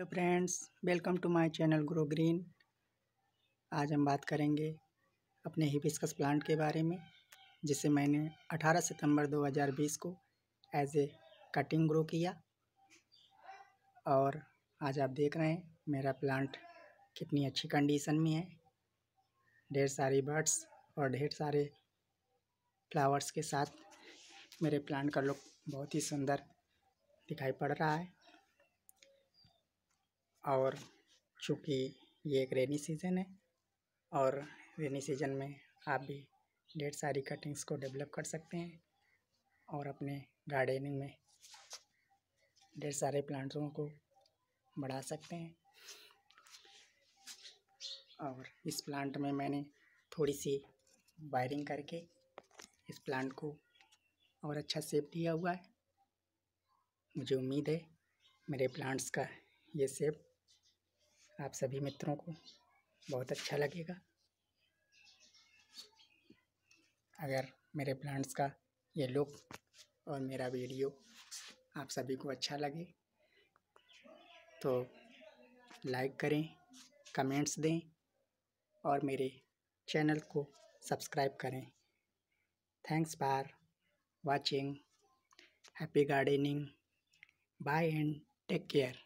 Hello friends, welcome to my channel grow green. आज हम बात करेंगे अपने हिबिस्कस प्लांट के बारे में, जिसे मैंने 18 सितंबर 2020 को एज ए कटिंग ग्रो किया। और आज आप देख रहे हैं, मेरा प्लांट कितनी अच्छी कंडीशन में है। ढेर सारी बर्ड्स और ढेर सारे फ्लावर्स के साथ मेरे प्लांट का लुक बहुत ही सुंदर दिखाई पड़ रहा है। और चूँकि ये एक रेनी सीज़न है और रेनी सीज़न में आप भी ढेर सारी कटिंग्स को डेवलप कर सकते हैं और अपने गार्डनिंग में ढेर सारे प्लांट्सों को बढ़ा सकते हैं। और इस प्लांट में मैंने थोड़ी सी वायरिंग करके इस प्लांट को और अच्छा सेप दिया हुआ है। मुझे उम्मीद है मेरे प्लांट्स का ये सेप आप सभी मित्रों को बहुत अच्छा लगेगा। अगर मेरे प्लांट्स का ये लुक और मेरा वीडियो आप सभी को अच्छा लगे तो लाइक करें कमेंट्स दें और मेरे चैनल को सब्सक्राइब करें। Thanks for watching happy gardening bye and take care